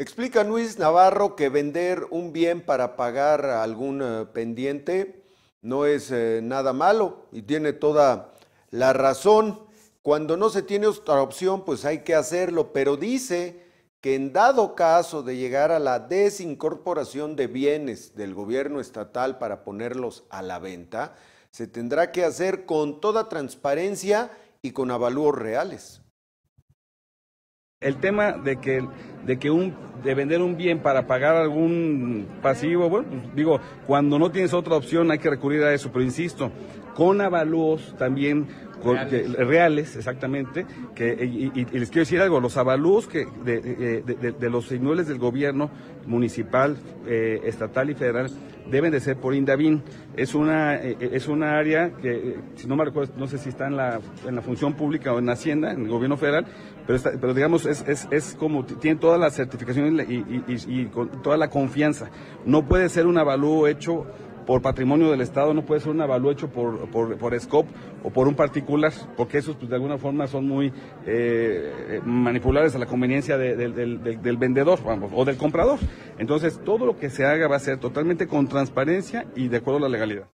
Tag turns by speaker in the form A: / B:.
A: Explica Luis Navarro que vender un bien para pagar algún eh, pendiente no es eh, nada malo y tiene toda la razón. Cuando no se tiene otra opción, pues hay que hacerlo, pero dice que en dado caso de llegar a la desincorporación de bienes del gobierno estatal para ponerlos a la venta, se tendrá que hacer con toda transparencia y con avalúos reales.
B: El tema de que, de que un, de vender un bien para pagar algún pasivo, bueno, pues, digo, cuando no tienes otra opción hay que recurrir a eso, pero insisto, con avalúos también reales, exactamente, que, y, les quiero decir algo, los avalúos que de, los inmuebles del gobierno municipal, eh, estatal y federal deben de ser por INDAVIN. Es una, eh, es una área que, si no me recuerdo, no sé si está en la, en la función pública o en Hacienda, en el gobierno federal, pero, pero digamos, es, es, es, como, tiene todas las certificaciones y, con toda la confianza. No puede ser un avalúo hecho por patrimonio del Estado, no puede ser un avalúo hecho por, por, por SCOP o por un particular, porque esos pues, de alguna forma son muy eh, manipulables a la conveniencia del, del, vendedor o del comprador. Entonces, todo lo que se haga va a ser totalmente con transparencia y de acuerdo a la legalidad.